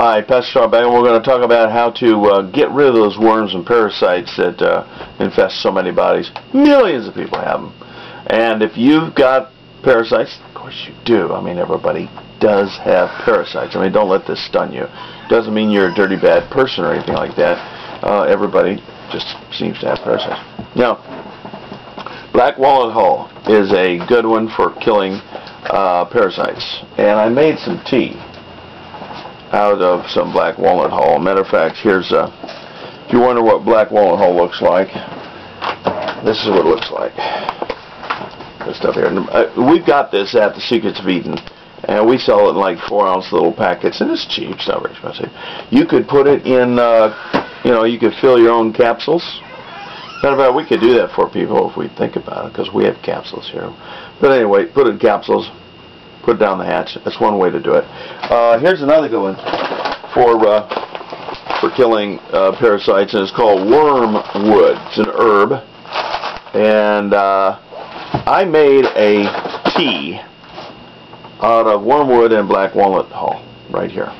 Hi, Pastor back, and we're going to talk about how to uh, get rid of those worms and parasites that uh, infest so many bodies. Millions of people have them. And if you've got parasites, of course you do. I mean, everybody does have parasites. I mean, don't let this stun you. Doesn't mean you're a dirty, bad person or anything like that. Uh, everybody just seems to have parasites. Now, black walnut hull is a good one for killing uh, parasites. And I made some tea out of some black walnut hull. Matter of fact, here's a, if you wonder what black walnut hull looks like, this is what it looks like. This stuff here. Uh, we've got this at the Secrets of Eden, and we sell it in like four ounce little packets, and it's cheap. It's not very expensive. You could put it in, uh, you know, you could fill your own capsules. Matter of fact, we could do that for people if we think about it, because we have capsules here. But anyway, put it in capsules, put down the hatch. That's one way to do it. Uh, here's another good one for uh, for killing uh, parasites, and it's called wormwood. It's an herb, and uh, I made a tea out of wormwood and black walnut hull right here.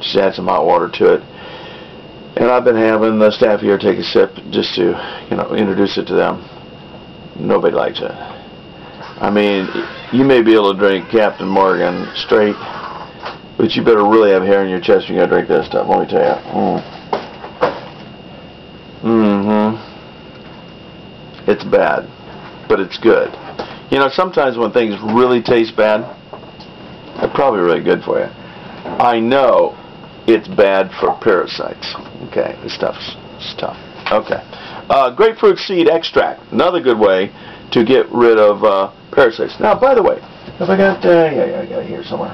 Just add some hot water to it. And I've been having the staff here take a sip just to, you know, introduce it to them. Nobody likes it. I mean, you may be able to drink Captain Morgan straight, but you better really have hair in your chest if you're going to drink this stuff, let me tell you. Mm. Mm-hmm. It's bad, but it's good. You know, sometimes when things really taste bad, they're probably really good for you. I know it's bad for parasites. Okay, this stuff's tough. Okay. Uh, grapefruit seed extract, another good way to get rid of uh, parasites. Now, by the way, have I got, uh, yeah, yeah, I got it here somewhere.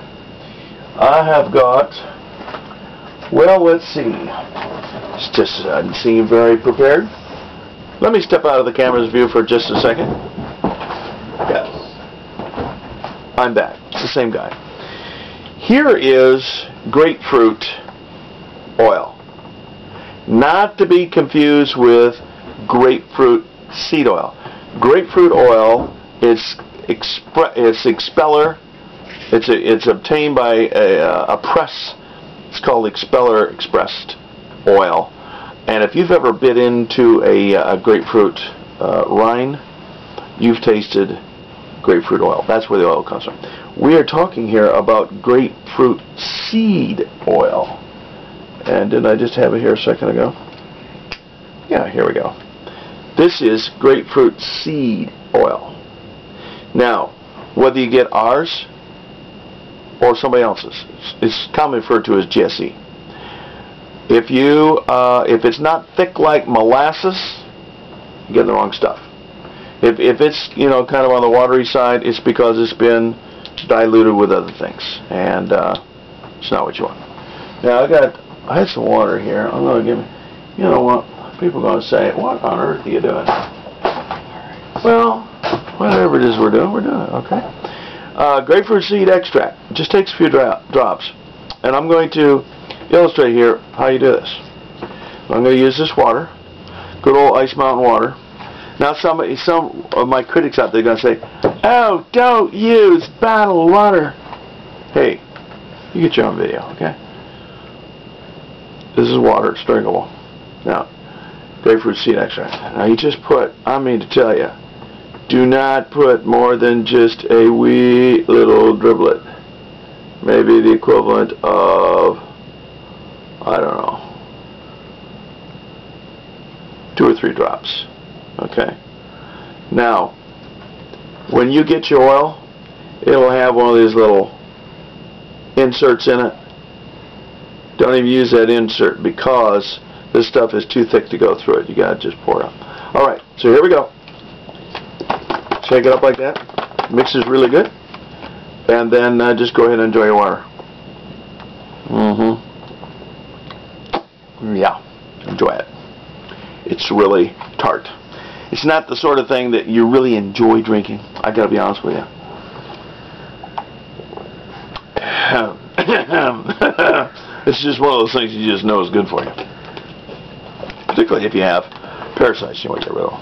I have got, well, let's see. It's just, doesn't seem very prepared. Let me step out of the camera's view for just a second. Yes. I'm back. It's the same guy. Here is grapefruit oil. Not to be confused with grapefruit seed oil. Grapefruit oil is it's expeller. It's a, it's obtained by a, a press. It's called expeller expressed oil. And if you've ever bit into a, a grapefruit uh, rind, you've tasted grapefruit oil. That's where the oil comes from. We are talking here about grapefruit seed oil. And didn't I just have it here a second ago? Yeah, here we go. This is grapefruit seed oil. Now, whether you get ours or somebody else's, it's commonly referred to as GSE. If you, uh, if it's not thick like molasses, you get the wrong stuff. If, if it's, you know, kind of on the watery side, it's because it's been diluted with other things. And uh, it's not what you want. Now, I got, I had some water here. I'm going to give you know what, people are going to say, what on earth are you doing? Well, whatever it is we're doing, we're doing it, okay? Uh, grapefruit seed extract. Just takes a few dro drops. And I'm going to illustrate here how you do this. I'm going to use this water, good old Ice Mountain water. Now some some of my critics out there are going to say, oh, don't use bottled water. Hey, you get your own video, okay? This is water, it's drinkable. Now, grapefruit seed extract. Now you just put, I mean to tell you, do not put more than just a wee little driblet. Maybe the equivalent of, I don't know, two or three drops. Okay. Now, when you get your oil, it'll have one of these little inserts in it. Don't even use that insert because this stuff is too thick to go through it. You gotta just pour it up. Alright, so here we go. Shake it up like that. Mixes really good. And then uh, just go ahead and enjoy your water. Mm-hmm. Yeah, enjoy it. It's really tart. It's not the sort of thing that you really enjoy drinking. I gotta be honest with you. it's just one of those things you just know is good for you. Particularly if you have parasites you want to get rid of.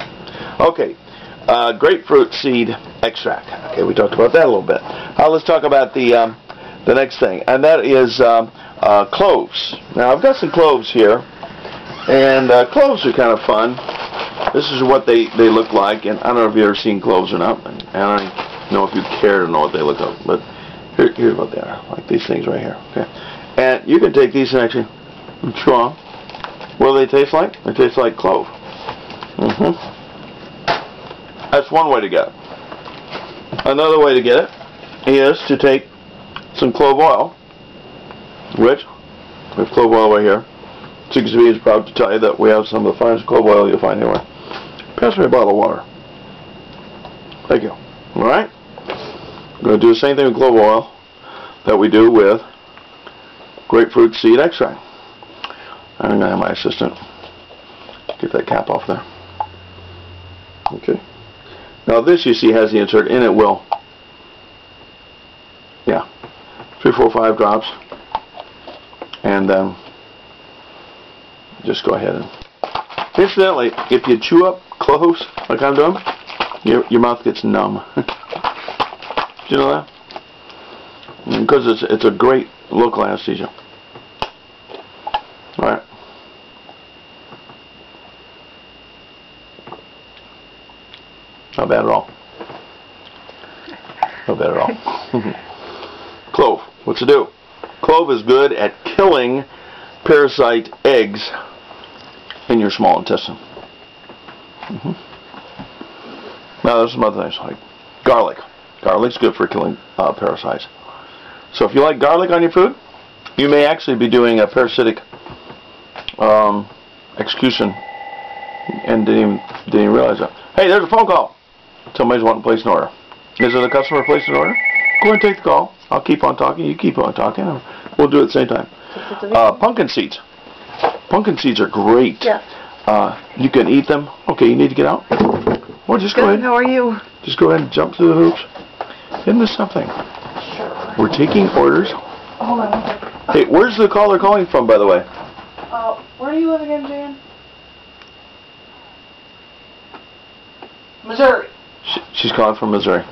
Okay, uh, grapefruit seed extract. Okay, we talked about that a little bit. Uh, let's talk about the um, the next thing, and that is um, Uh, cloves. Now I've got some cloves here, and uh, cloves are kind of fun. This is what they, they look like, and I don't know if you've ever seen cloves or not, and I don't know if you care to know what they look like, but here, here's what they are, like these things right here. Okay, and you can take these and actually chew on. What do they taste like? They taste like clove. Mm -hmm. That's one way to get it. Another way to get it is to take some clove oil, which we have clove oil right here. 6B is proud to tell you that we have some of the finest clove oil you'll find anywhere. Pass me a bottle of water. Thank you. Alright? We're going to do the same thing with clove oil that we do with grapefruit seed extract. To have my assistant get that cap off there. Okay. Now this you see has the insert in it will. Yeah. Three, four, five drops. And um, just go ahead and incidentally, if you chew up cloves like I'm doing, your your mouth gets numb. Do you know that? Because it's it's a great local anesthesia. All right. Not bad at all. Not bad at all. Clove. What's it do? Clove is good at killing parasite eggs in your small intestine. Mm -hmm. Now there's some other things like garlic. Garlic's good for killing uh, parasites. So if you like garlic on your food, you may actually be doing a parasitic um, execution and didn't even, didn't even realize that. Hey, there's a phone call. Somebody's wanting to place an order. Is it a customer placing an order? Go ahead and take the call. I'll keep on talking. You keep on talking. We'll do it at the same time. Uh, pumpkin seeds. Pumpkin seeds are great. Yeah. Uh, you can eat them. Okay, you need to get out. Well, just Good. go ahead. How are you? Just go ahead and jump through the hoops. Isn't this something? Sure. We're taking orders. Hold on. Hey, where's the caller calling from, by the way? Uh, where do you live again, Jan? Missouri. She, she's calling from Missouri.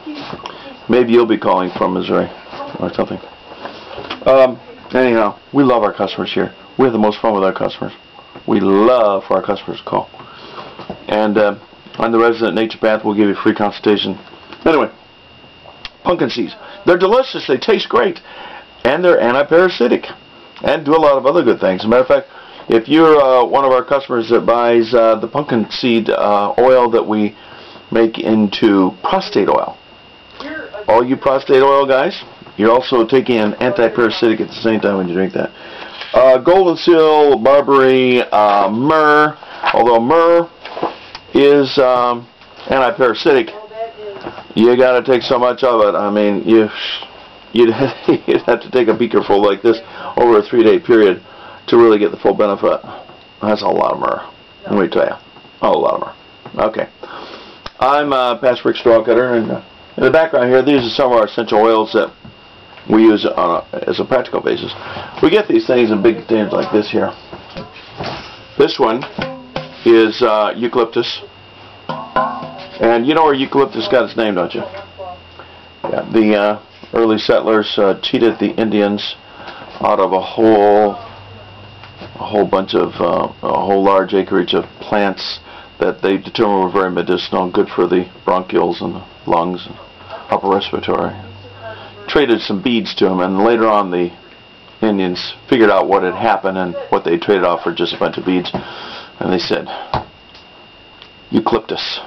Maybe you'll be calling from Missouri or something. Um, anyhow, we love our customers here. We have the most fun with our customers. We love for our customers to call. And uh, I'm the resident nature naturopath. We'll give you a free consultation. Anyway, pumpkin seeds. They're delicious. They taste great. And they're anti-parasitic. And do a lot of other good things. As a matter of fact, if you're uh, one of our customers that buys uh, the pumpkin seed uh, oil that we make into prostate oil, all you prostate oil guys, you're also taking an anti-parasitic at the same time when you drink that. Uh, golden seal, barberry, uh, myrrh, although myrrh is um, anti-parasitic, you got to take so much of it. I mean, you you'd you'd have to take a beaker full like this over a three-day period to really get the full benefit. That's a lot of myrrh. Let me tell you, a lot of myrrh. Okay, I'm uh, Pastor Rick Strawcutter, and uh, in the background here, these are some of our essential oils that we use on a, as a practical basis. We get these things in big containers like this here. This one is uh, eucalyptus. And you know where eucalyptus got its name, don't you? Yeah, the uh, early settlers uh, cheated the Indians out of a whole a whole bunch of uh, a whole large acreage of plants that they determined were very medicinal, good for the bronchioles and the lungs, and upper respiratory. Traded some beads to them, and later on the Indians figured out what had happened and what they traded off for just a bunch of beads, and they said, eucalyptus.